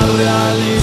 abre ali.